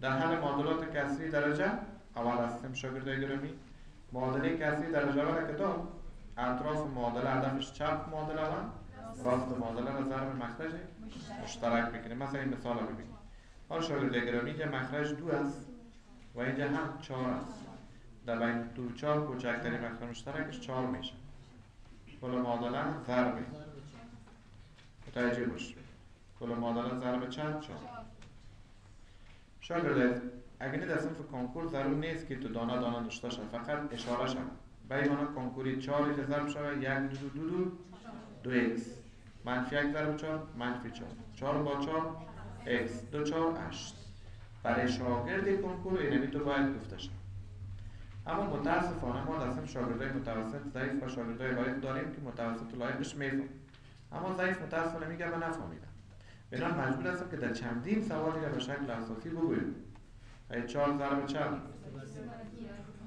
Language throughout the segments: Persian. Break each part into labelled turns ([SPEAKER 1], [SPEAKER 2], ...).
[SPEAKER 1] در حل معادلات کسری درجه اول هستیم شاگردای گرامی معادله کسری درجه اول کدام اطراف معادله هدفش چپ معادله و راست معادله را ضرب مخرج مشترک بکنیم مثلا این مثال رو ببینیم. حال شاگردای گرامی اینجا مخرج دو است و اینجا هم چهار است. در بین دو چهار کوچکترین مخرج مشترکش چهار میشه. کل معادله ضربه. متوجه باشید. کل معادله ضرب چند چهار؟ شاگرد اگه نه در صنف کنکور ضرور نیست که تو دانه دانه نشته شد فقط اشاره شد بیمانا کنکوری چهار که ضرب شد یک دو دو دو دو دو ایکس. منفی یک ضرب چهار منفی چهار. چهار با چهار ایکس. دو چهار هشت. برای شاگرد کنکور اینمی تو باید گفته شد اما متاسفانه ما در صنف متوسط ضعیف و شاگردای لایق داریم که متوسط و لایقش میفهم. اما ضعیف متاسفانه میگه من نفهمیدم. بنابراین مجبور هستم که در چندین سوالی را به شکل اساسی بگویم. ای چهار ضرب چند؟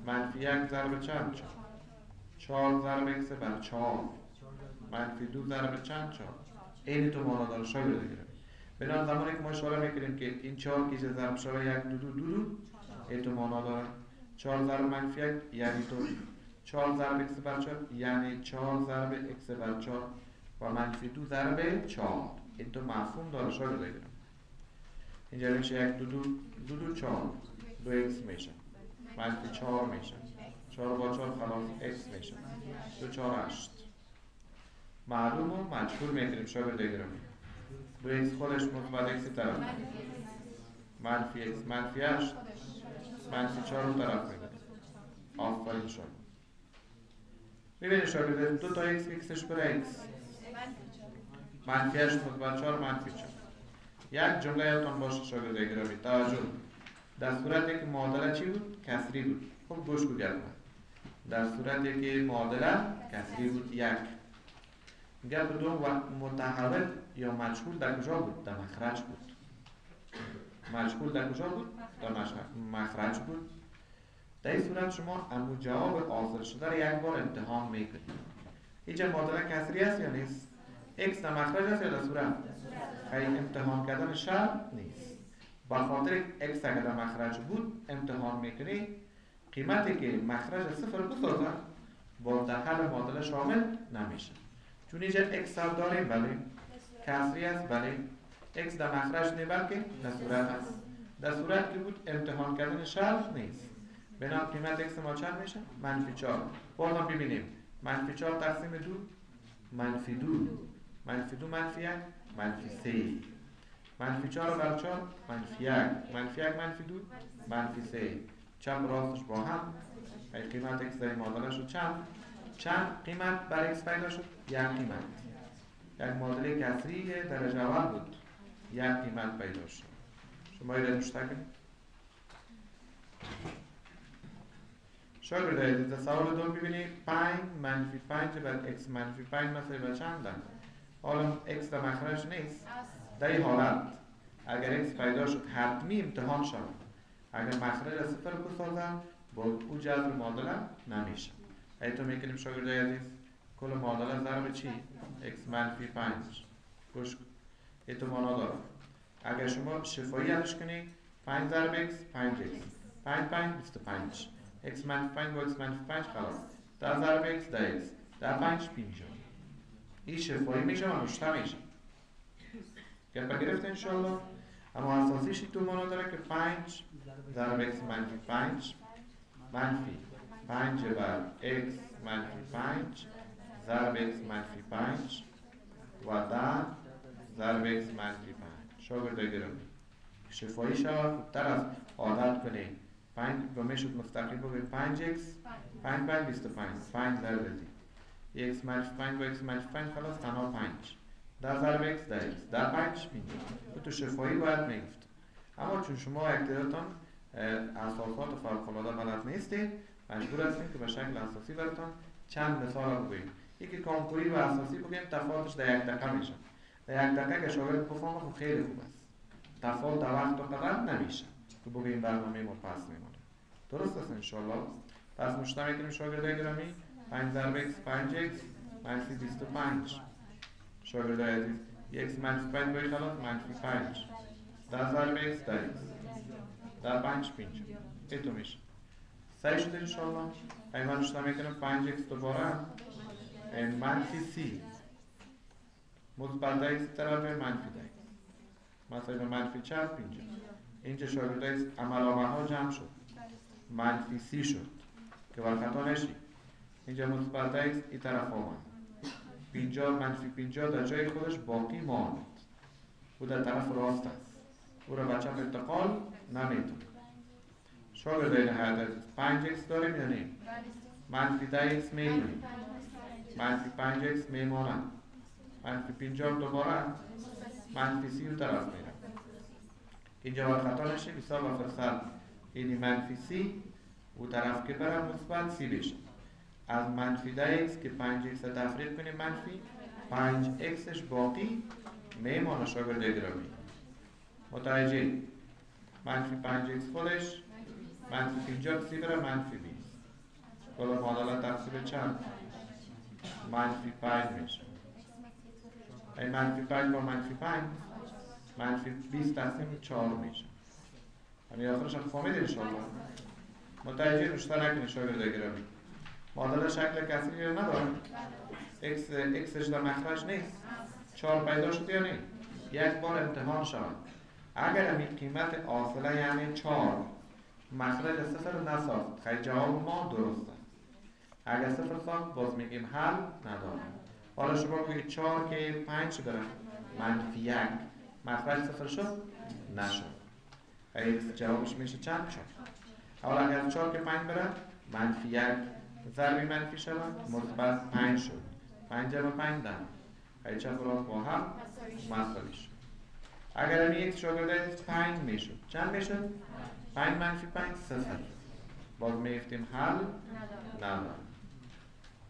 [SPEAKER 1] منفی یک ضرب چند؟ چهار ضرب اکس بر چهار. منفی دو ضرب چند؟ چهار. این تو مانا داره شاید بگیرم بنابراین زمانی که ما اشاره می‌کنیم که این چهار کیسه ضرب شده یک دو دو دو دو. این تو معنا داره چهار ضرب منفی یک یعنی تو. چهار ضرب اکس بر چهار یعنی چهار ضرب اکس بر چهار. و منفی دو ضرب چهار. این تو مفهوم داره شاید بگیرم اینجا میشه یک دو دو دو دو چهار. دو اکس میشه. منفی چهار میشه. چهار با چهار خلاص اکس میشه. دو چهار هشت. معلوم و مجهول می‌کنیم شاگرد گرامی دو اکس خودش مثبت اکس طرف. منفی اکس منفی هشت. منفی چهار رو طرف می‌کنیم آفرین شد می‌بینید شاگرد دو تا اکس اکسش بر اکس منفی هشت مثبت چهار منفی یک جمله یادتان باشه شاگرد گرامی توجه. در صورتی که معادله چی بود؟ کسری بود. خب گوش بگردم در صورتی که معادله کسری بود یک. گپ دو و متحول یا مجهول در کجا بود؟ در مخرج بود. مجهول در کجا بود؟ در مخرج بود. در این صورت شما امو جواب حاصل شده را یک بار امتحان می‌کنید. اینجا معادله کسری است یا نیست؟ X در مخرج است یا در صورت؟ خیلی امتحان کردن شرط نیست. با خاطر x اگر در مخرج بود امتحان می‌کنی. قیمتی که مخرج صفر بسازن با در حل معادله شامل نمیشه. چون اینجا x سر داریم بله کسری است بله x در مخرج نه بلکه در صورت است. در صورت که بود امتحان کردن شرط نیست. بنا قیمت x ما چند میشه؟ منفی چهار. بازم ببینیم. منفی چهار تقسیم دو منفی دو. منفی دو منفی یک منفی سه. منفی چهار بر چهار منفی یک. منفی یک منفی دو منفی سه. چپ راستش با هم؟ ای قیمت x در معادله شد چند؟ چند قیمت بر x پیدا شد؟ یک قیمت. یک معادله کسری درجه اول بود. یک قیمت پیدا شد. شما ایره مشتکل شاگرد در سوال دوم ببینید. 5 منفی 5 بر x منفی 5 مثلا به چند؟ حالا x در مخرج نیست. در این حالت اگر x پیدا شد حتمی امتحان شد اگر مخرج از صفر بسازم با او جذر معادله نمیشه. ای تو می‌کنیم شاگرده عزیز کل معادله ضرب چی؟ x منفی 5 گوش ای تو مانا داره اگر شما شفایی حلش کنی 5 ضرب x 5 x. 5 5 25 x منفی 5 با x منفی 5 خلاص. در ضرب x در x. در 5 پی میشه این شفایی میشه و نشته میشه گفت گرفته انشالله اما اساسیش تو مانا داره که 5 ضرب x منفی 5 منفی 5 بر x منفی 5 ضرب x منفی 5 و در ضرب x منفی 5 شاگرد گرامی شفایی شود خوبتر از عادت کنید. 5 رو می‌شد مستقیم بگوید 5 x 5 5 25 5 ضرب z. x منفی 5 با x منفی 5 خلاص تنها 5 در ضرب x در x. در 5 میگه تو شفایی باید می‌گفت اما چون شما اکتراتان اساسات فوق‌العاده بلد نیستید مجبور هستیم که به شکل اساسی براتون چند مثال بگوییم یکی کانکوری و اساسی بگیم تفاوتش در یک دقیقه میشه در یک دقیقه که شاگرد بفهمه خب خیلی خوب است تفاوت در وقت و قدر نمیشه که بگیم برنامه ما پس میمونه درست است انشالله پس مشتمه کنیم شاگرده گرامی 5 ضرب x 5 x منفی 25 شاگرده عزیز x منفی 5 باید خلاص منفی 5 در ضرب x در x در پنج پینجا این میشه. سعی شده انشاءالله. این من رشته می‌کنم. پنج اکس دوباره. منفی سی. مثبت اکس طرف منفی اکس مثلا منفی چند؟ پینجا اینجا شاگرد عمل ها جمع شد. منفی سی شد. که بر خطا نشی. اینجا مثبت اکس این طرف آمد. پینجا منفی پینجا در جای خودش باقی ماند. او در طرف راست است. او را بچه انتقال نمی‌تونه شاگرد این حد پنج اکس داریم یا نه منفی ده اکس می‌تونیم منفی پنج اکس میمانند منفی پینجا دوباره منفی سی طرف میرم. اینجا باید خطا نشه و فرصت یعنی منفی سی او طرف که برم مثبت سی بشه. از منفی ده ایکس که پنج ایکس تفریق کنیم منفی پنج ایکسش باقی میمانه شاگرد گرامی متوجه؟ منفی پنج ایکس خودش منفی پینجا سی بره منفی بیست کلا معادله تقسیم چند؟ منفی پنج میشه. این منفی پنج با منفی پنج منفی 20 تقسیم 4 میشه. همین آخرش هم فهمید انشاءالله. متوجه؟ رشته نکنه شاگرد گرامی معادله شکل کسری رو نداره x xش در مخرج نیست. 4 پیدا شد یا نه یک بار امتحان شود. اگر این قیمت آصله یعنی 4 مخرج صفر نساخت خیلی جواب ما درست است اگر صفر ساخت باز میگیم حل نداره حالا شما بگید 4 که 5 داره؟ منفی یک. مخرج صفر شد؟ نشد. جوابش میشه چند چهار حالا اگر چهار که پنج بره منفی یک. ضربی منفی شود مثبت پنج شد. پنج جمع پنج ده ای چند با هم؟ مساوی شد. اگر این یک شاگرده پنج می‌شد چند می‌شد؟ پنج منفی پنج؟ صفر باز میفتیم حل؟ ندارم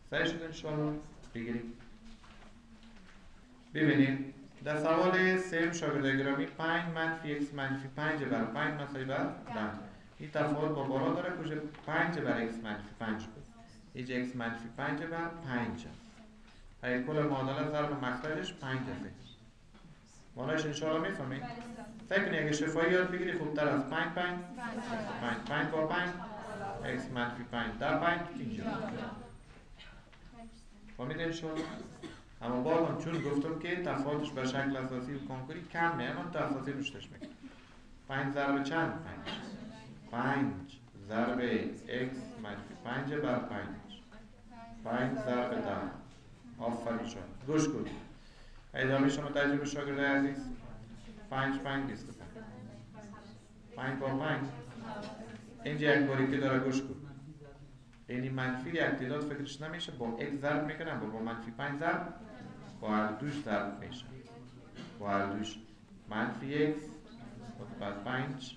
[SPEAKER 1] سعی شد انشاءالله بگیریم. ببینیم. در سوال سیم شاگرد گرامی 5 منفی x منفی 5 بر 5 مساوی بر 10 این تفاوت با بالا داره کجا 5 بر x منفی 5 بود؟ اینجا x منفی 5 بر 5 است ای کل معادله ضرب مخرجش 5 است معنیش انشاءالله می‌فهمید؟ فکر کنی اگه شفایی یاد بگیری خوبتر از 5 5 5 5 با 5 x منفی 5 در 5 اینجا. فهمید انشاءالله؟ اما باز هم چون گفتم که تفاوتش به شکل اساسی و کنکوری کم نه من تو اساسی رشتش می‌کنم پنج ضرب چند؟ پنج. پنج ضرب x منفی پنج بر پنج. پنج ضرب ده آفرین شد گوش کن ادامه شما تجربه شاگرد عزیز پنج پنج بیست پنج پنج با پنج اینجا یک باری که داره گوش کن یعنی منفی یک تعداد فکرش نمیشه با x ضرب می‌کنم با منفی پنج ضرب با هر دوش ضرب میشه با هر دوش منفی x بعد پنج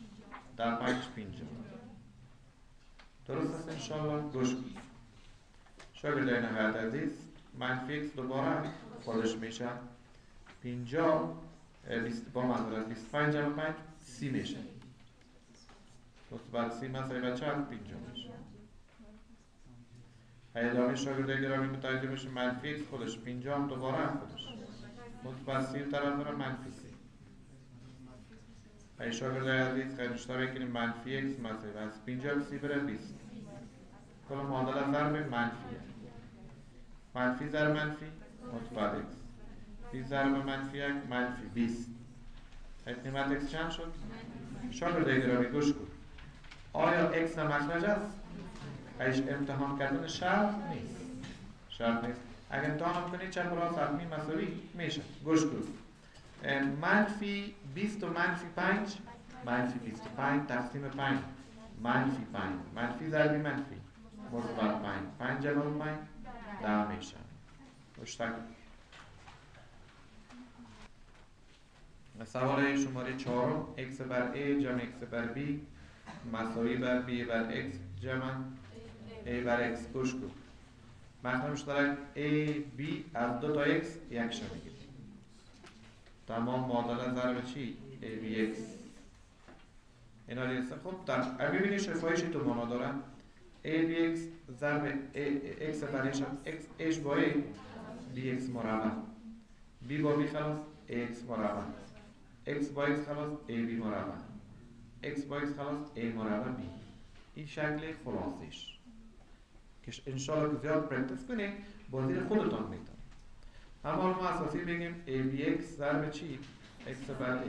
[SPEAKER 1] در پنج پینجا درست است انشاءالله گوش کن شاگردان حیات عزیز؟ منفی x دوباره خودش میشه پینجا با منظور بیست پنج جمع پنج سی میشه. بعد سی مثلا چند پینجا میشه. ادامه شاگرده گرامی متوجه بشه x خودش پینجا هم دوباره هم خودش. مثبت سی طرف داره منفی سی. ای شاگرده عزیز خیلی اشتباه کنیم منفی x مثلا از پینجا سی بره بیست. کل معادله ضرب منفی منفی ضرب منفی؟ مثبت x بی ضرب منفی یک منفی بیست. قیمت x چند شد؟ شاگرده گرامی گوش کن. آیا x مخرج است؟ ایش امتحان کردن شرط نیست. شرط نیست. اگر امتحان کنید چند راست حتمی مساوی میشه. گوش کن. منفی 20 و منفی 5 منفی 25 تقسیم 5 منفی 5 منفی ضربی منفی. مثبت 5 5 جمع 5 ده میشه مشتق سوال شماره 4 x بر a جمع x بر b مساوی بر b بر x جمع a بر x. گوش کن. مخرج مشترک a b از دو تا x یک شو می‌گیریم تمام معادله ضرب چی؟ A b x. اینا دیگه. خب در ببینید شفایشی تو مانا دارن. A b x ضرب x برایش x با a b x مربع b با b خلاص a x مربع x با x خلاص a b مربع x با x خلاص a مربع b. این شکل خلاصش که انشالله که زیاد پرکتس کنید بازی خودتان میتون اما ما اساسی بگیم a bx ضرب چی؟ x بر a.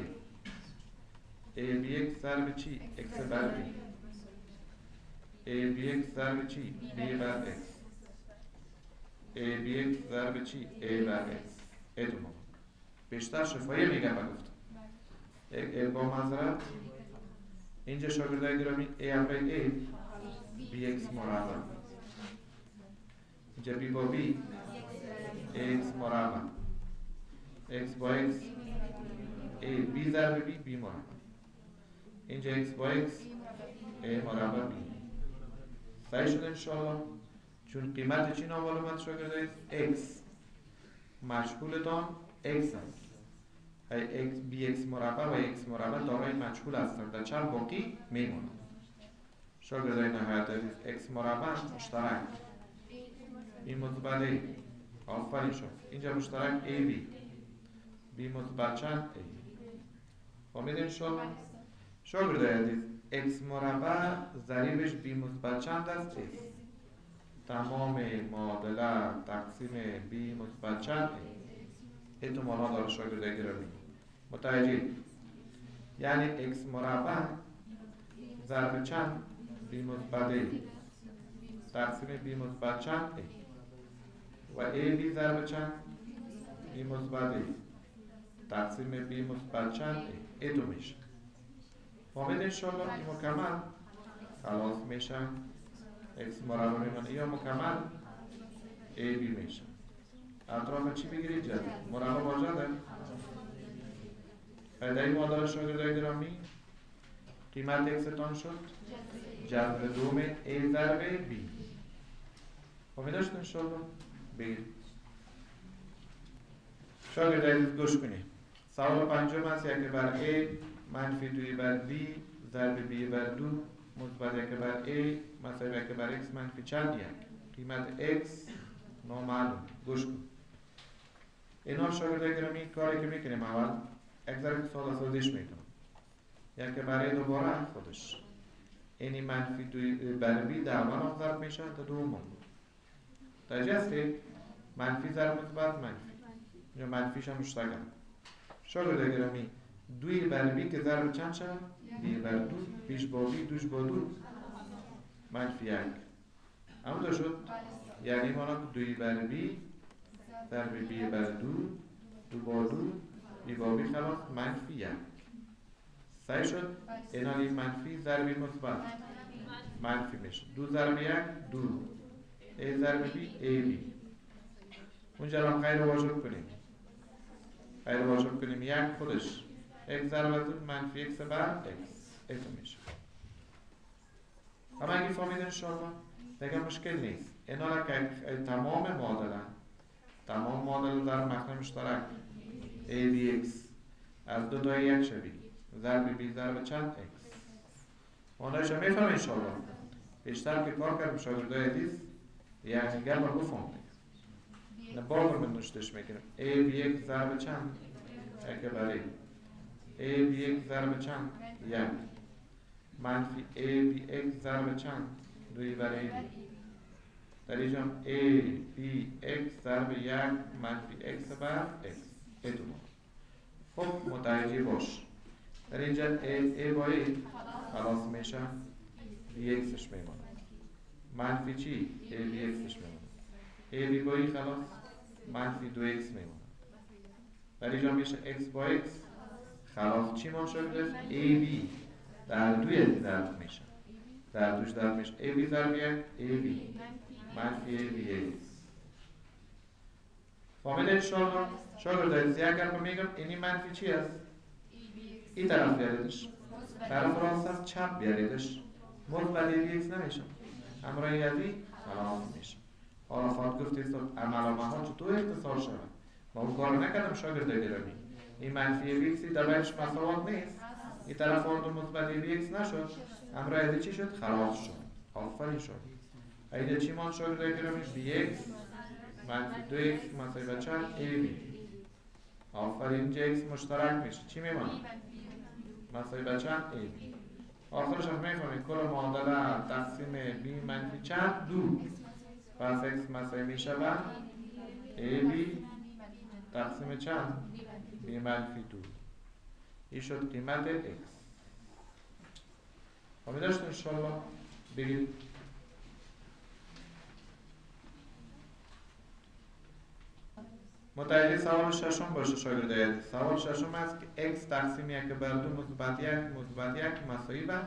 [SPEAKER 1] A bx ضرب چی؟ x بر b a bx ضرب چی؟ b بر x. A bx ضرب چی؟ a بر x. ادوما بیشتر شفایی میگم بگفتم با معذرت اینجا شاگردای گرامی a همراه a bx مربع اینجا b با b? X مربع x با x. A b ضرب b b مربع اینجا x با x. A مربع b. صحیح شد انشاءالله چون قیمت چی نامعلومت شاگردای x. مشغولتان x هست x bx مربع و x مربع دارای مجهول هستند. در چند باقی میمونند شاگردای نهایت x مربع مشترک. این a. آفرین شد اینجا مشترک a b. B مثبت چند a فهمیدین شما؟ شاگردای عزیز x مربع ضریبش b مثبت چند است؟ تمام معادله تقسیم b مثبت چند a احتمال ها داره شاگردای گرامی متوجه؟ یعنی x مربع ضرب چند؟ b مثبت تقسیم b مثبت چند و a b ضرب چند؟ b مثبت تقسیم b مثبت چند دو میشه فهمید انشالله این مکمل. خلاص میشه x مربع یا مکمل. A b میشه اطراف چی بگیرید جد مربع با جده پیدای مادر شاگردای گرامی قیمت x تان شد؟ جذر دوم a ضرب b. امیداشت انشالله بگیرید شاگردای گوش کنید سوال پنجم است یک بر a. منفی دوی بر b ضرب b بر دو یک بر a مثلا یک بر x منفی چند یک؟ قیمت x نامعلوم. گوش کن. اینا شاگردای گرامی کاری که می‌کنیم اول ذره سال سازش می‌کنم یک برای دوباره خودش. اینی منفی دوی بر بی در من ضرب میشه تا دوم تجسته منفی ضرب مثبت منفی. یا منفیش هم مشترک شاگرد گرامی دوی بر بی که ضرب چند شد بی بر دو. بیش با بی دوش با دو. منفی یک. اما شد؟ یعنی مانا دوی بر بی ضرب بی بر دو دو با دو بی با بی خلاص منفی یک. صحیح شد؟ اینالی منفی ضربی مثبت. منفی میشه. دو ضرب یک دو. ای ضرب بی ای بی. اونجا هم غیر واجب کنیم. غیر واجب کنیم. یک خودش. یک ضرب دو منفی اکس بر اکس ایتو میشه اما اگه فهمیدن شما دیگه مشکل نیست. اینا که تمام معادله تمام معادله در مخرج مشترک. A dx از دو تا یک شوید ضرب بی ضرب چند x. مانایش هم میفهم انشالله بیشتر که کار کردم شاگردای عزیز یعنی گل با گفتم نه بار من نشتش می‌کنم بی یک ضرب چند؟ یک بر a a بی یک ضرب چند؟ یک. منفی a بی یک ضرب چند؟ دوی بر a. بی در اینجا a بی x ضرب یک منفی x بر x. ادوما خب متوجه باش. در اینجا a با a. خلاص میشه؟ بی xش میمونه. منفی چی؟ a بی xش میمونه. A بی با ای خلاص؟ منفی دو x میمونه. در اینجا میشه x با x خلاص چی ما شده؟ a بی در دوی ضرب میشه. در دوش ضرب میشه. A بی ضرب یک a بی منفی a بی x فامیل انشاءالله شاگرد عزیزی اگر من میگم اینی منفی چی است؟ این طرف بیاریدش. طرف راست است چپ بیاریدش. مثبت بی ایکس نمیشه. همراه یدی خلاص میشه. حالا خواهد گفت عملامه ها چطور اختصار شود؟ ما اون کار نکردم شاگرد گرامی این منفی بی ایکسی در بینش مساوات نیست. این طرف آن مثبت بی ایکس نشد. همراه چی شد؟ خلاص شد. آفرین شد. ایده چی مان شاگرد گرامی بی ایکس. منفی دو ایکس مساوی چند؟ ای بی. آفرین اینجا ایکس مشترک میشه. چی میمونه؟ مساوی به چند؟ ای بی. آخرش هم می‌فهمید. کل معادله تقسیم بی منفی چند؟ دو. پس x مساوی می شود a b تقسیم چند؟ بی منفی دو. این شد قیمت x. امیده شد انشالله بگید متعهد سوال ششم باشه شاگرد سوال ششم است که x تقسیم یک بر دو مثبت یک مثبت یک مساوی به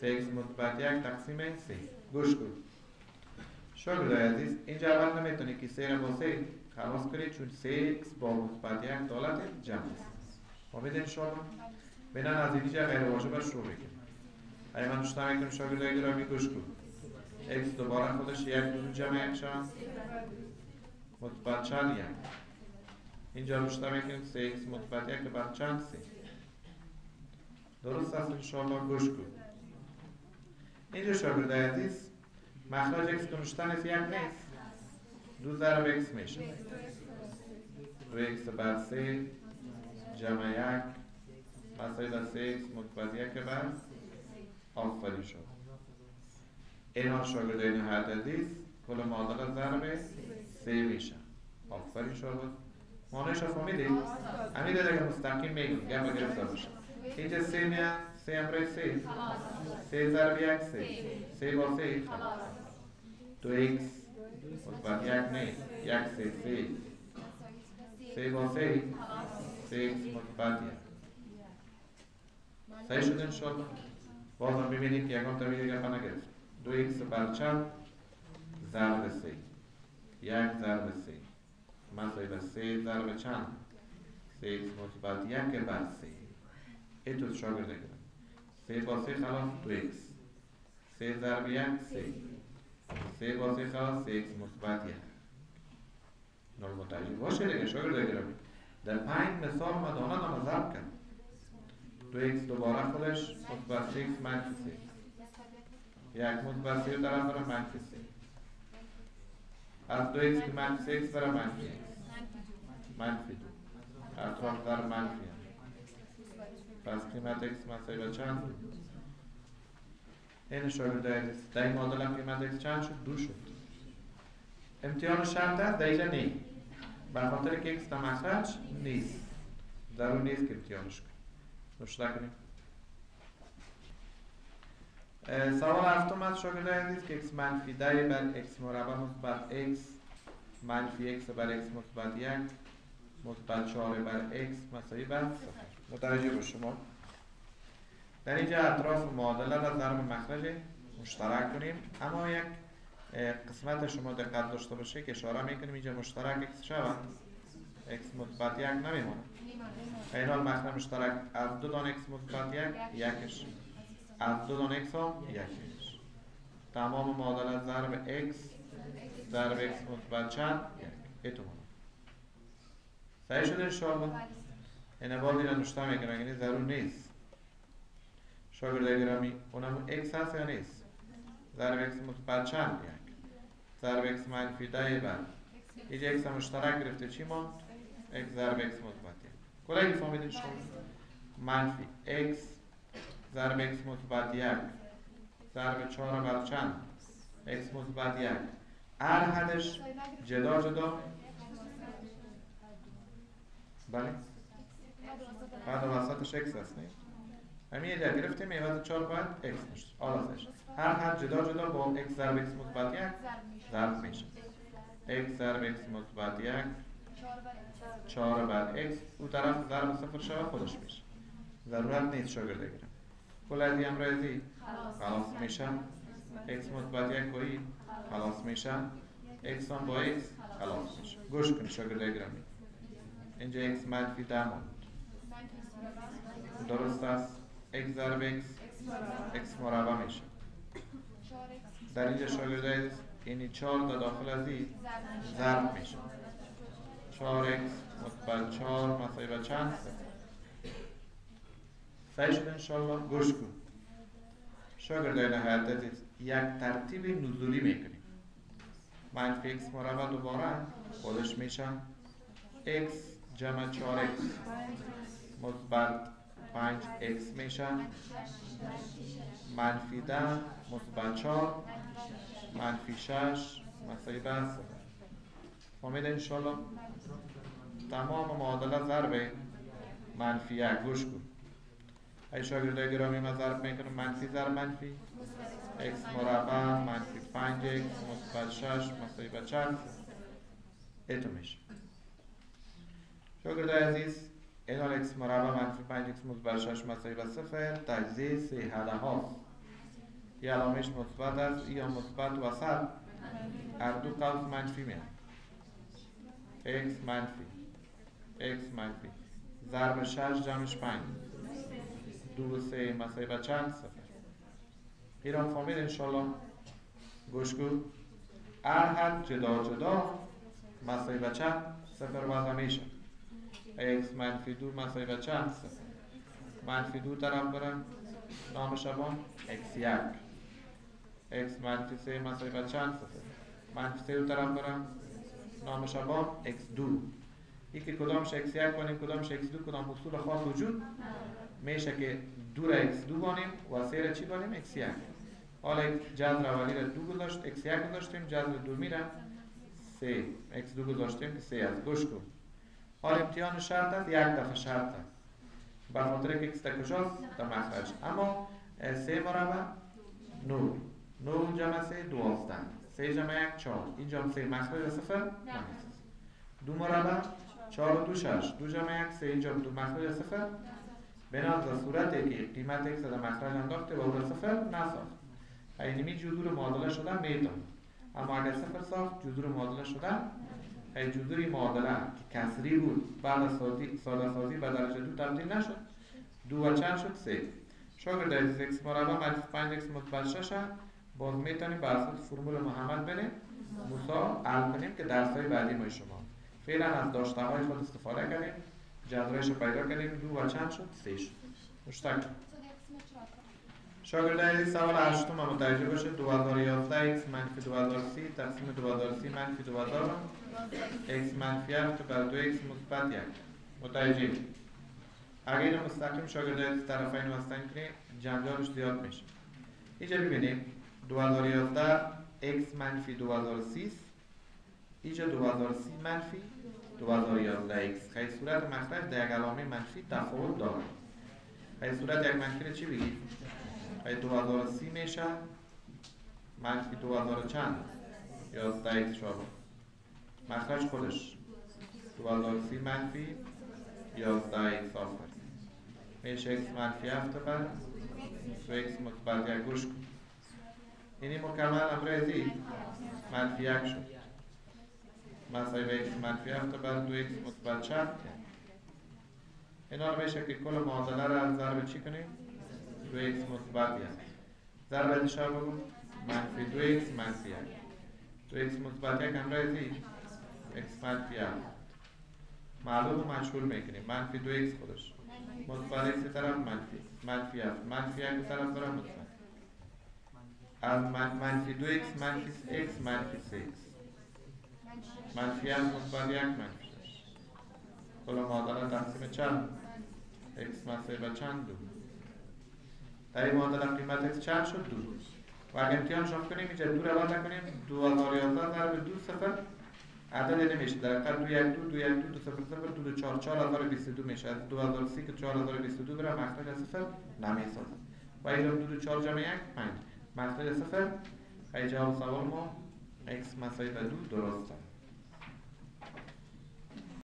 [SPEAKER 1] 3x مثبت یک تقسیم 3 گوش کن. شاگرد عزیز اینجا اول نمی‌تونی که 3 با 3 خلاص کنید چون 3x با مثبت یک دالت جمع است. امید انشاءالله بینن از اینجا غیر واجب شروع بگیم اگه من دوست می‌کنم شاگرد گرامی گوش کن x دوباره خودش یک دو جمع یک شد. مثبت چند یک؟ اینجا روشتا می‌کنیم 3x مثبت یک بر چند سه. درست است انشاءالله گوش کن اینجا شاگرد عزیز مخرج x کنشتن یک نیست دو ضرب x میشه. دو x بر سه جمع یک مساوی بر سه x مثبت یک بر آفرین شد. اینا شاگردین هر عزیز کل معادله ضرب سه میشه. آفرین شد. مانعش رو فهمیدید؟ همین دیگه مستقیم میگم گم گرفته باشه. اینجا سه میاد؟ سه امره سه. سه ضرب یک سه. سه با سه. دو ایکس یک نه یک سه سه سه با سه سه مثبت یک صحیح شد باز هم ببینید که یکم دیگه پا نگرفت دو ایکس بر چند ضرب سه یک ضرب سه به سه ضرب چند سه ایکس مثبت یک بر سه این تو شاگرد کنم سه با سه خلاص دو ایکس سه ضرب یک سه سه با سه خلاص سه ایکس مثبت یک نال متوجه باشه دیگه شاگرد گرامی در پنج مثال ما دانه نام ضرب کرد دو ایکس دوباره خودش مثبت سه ایکس منفی سه. یک مثبت سه طرف برای منفی سه. از دو ایکس که منفی سه ایکس برای منفی ایکس منفی دو. اطراف در منفی هم پس قیمت x مساوی به چند این شاگرد عزیز در این معادله قیمت x چند شد؟ دو شد. امتحان شرط است در اینجا نه بر خاطر که x مخرج نیست. ضرور نیست که امتحانش کنیم. نشته کنیم سوال هفتم از شاگرد عزیز که x منفی ده بر x مربع مثبت x منفی x بر x مثبت یک مثبت 4 بر x مساوی بر صفر. متوجه شما؟ در اینجا اطراف معادله را ضرب مخرج مشترک کنیم. اما یک قسمت شما دقت داشته باشه که اشاره می‌کنیم اینجا مشترک x شود. X مثبت یک نمیمونه. این حال مخرج مشترک از دو دان x مثبت یک یکش. از دو دان x هم یکش تمام معادله ضرب x ضرب x مثبت چند؟ یک. ایتون صحیح شده انشاءالله این باز این نشته می‌کنه یعنی ضرور نیست. شاگرد گرامی اونم x هست یا نیست؟ ضرب x مثبت چند یک ضرب x منفی ده بر اینجا x مشترک گرفته چی ما x ضرب x مثبت یک کلایی فهمیدین شما منفی x ضرب x مثبت یک. ضرب چهار بر چند؟ X مثبت یک. هر حدش جدا جدا. بله. بعد وسطش x هست نه؟ همین یه گرفتیم عوض 4 باید x میشه. آلازش هر هر جدا جدا با x ضرب x مثبت یک ضرب میشه. X ضرب x مثبت یک 4 بر x. او طرف ضرب صفر شود خودش میشه. ضرورت نیست شاگرد بگیرم. کل از این امرازی خلاص میشه x مثبت یک این خلاص میشه x هم با x خلاص میشه. گوش کنی شاگرد گرامی اینجا x منفی ده ماند درست است؟ X ضرب x. X مربع میشه. در اینجا شاگرد یعنی 4 تا داخل از این ضرب میشه. 4 x مثبت 4 مساوی به چند؟ صحیح شد انشالله گوش کن. شاگردان حیات یک ترتیب نزولی می‌کنیم. منفی x مربع دوباره خودش میشه x جمع 4x مثبت 5 x میشه. منفی 10 مثبت 4 منفی 6 مساوی به صفر. فهمید انشالله تمام معادله ضرب منفی یک. گوش کن. ای شاگردای گرامی ما ضرب می‌کنم. منفی ضرب منفی. X مربع منفی 5 x مثبت 6 مساوی به چند؟ ایتو میشه. شاگردای عزیز حال x مربع منفی 5 x مثبت 6 مساوی به صفر تجزیه سه حده هاست یه علامش مثبت است یا مثبت وسط هر دو قوس منفی میاد x منفی x منفی ضرب 6 جمعش 5 دو و سه مساوی به چند صفر ایران فهمید انشالله گوش کن هر حد جدا جدا مساوی به چند صفر وضع میشه x منفی دو مساوی به چند؟ منفی دو طرف برم نام شبان؟ X یک. X منفی سه مساوی به چند؟ منفی سه دو طرف برم نام شبان؟ X دو. یکی کدامش x یک کنیم کدامش x دو؟ کدام اصول خاص وجود؟ میشه که دو را x دو بانیم و سه را چی بانیم x یک. حالا جذر اولی را دو گذاشت x یک گذاشتیم جذر دومی را سه. X دو گذاشتیم که سه از گوش کن. حال امتحان شرط است یک دفعه شرط است به خاطر که در کجاست در مخرج اما سه مربع نو نو جمع سه دوازده سه جمع یک چهار اینجا سه مخرج صفر دو مربع چهار و دو شش دو جمع یک سه اینجا دو مخرج صفر بنابراین در صورتی که قیمت x در مخرج انداخته و او صفر نساخت اینمی جذور معادله شدن میتون اما اگر صفر ساخت جذور معادله شدن ای جذور معادله که کسری بود بعد از ساده سازی به درجه دو تبدیل نشد دو و چند شد سه شاگر در x مربع منفی 5 x مثبت 6 باز می‌تونیم بر اساس فرمول محمد بنیم موسا حل کنیم که درس های بعدی ما شما فعلا از داشته های خود استفاده کنیم جذرش پیدا کنیم دو و چند شد سه شد مشتاق شاگردای سوال هشتم متوجه باشه 2011 x منفی 2030 تقسیم 2030 منفی 2000 x منفی 7 بر 2 x مثبت 1 متوجه اگر مستقیم شاگردای طرفین واسطه کنی جنجالش زیاد میشه. اینجا ببینیم 2011 x منفی 2030 اینجا 2030 منفی 2011 x. خیلی صورت مخرج در یک علامه منفی تفاوت داره. خیلی صورت یک منفی چی بگیم؟ ای 2030 میشه. منفی 2000 چند؟ 11 x شما مخرج خودش. 2030 منفی 11 x آفر میشه x منفی 7 بر 2 x مثبت یک گوش کن. اینی مکمل امروزی منفی یک شد. مساوی به x منفی 7 بر 2 x مثبت چند اینا میشه که کل معادله را از ضرب چی کنیم؟ 2x مثبت یک ضرب ادشار بگو. منفی 2x منفی یک 2x مثبت یک همراه زی x منفی یک معلوم و مجهول می‌کنیم منفی 2x خودش. مثبت x طرف منفی. منفی یک منفی یک طرف دارم مثبت از منفی 2x منفی x منفی 3x منفی یک مثبت یک منفی. کل معادله تقسیم چند؟ X مساوی به چند دو؟ در این معادله قیمت x چند شد؟ دو. و اگر امتحان شما کنیم اینجا. دو رو وضع کنیم دو هزار یازده ضرب دو صفر. عدد نمیشه در حقیقت دو یک دو دو یک دو دو صفر صفر دو دو چهار چهار هزار بیست دو میشه از دو هزار سی که چهار هزار بیست دو برم مخرج صفر نمی‌سازد و اینجا دو دو چهار جمع یک پنج مخرج صفر خیلی جواب سوال ما x مساوی به دو درسته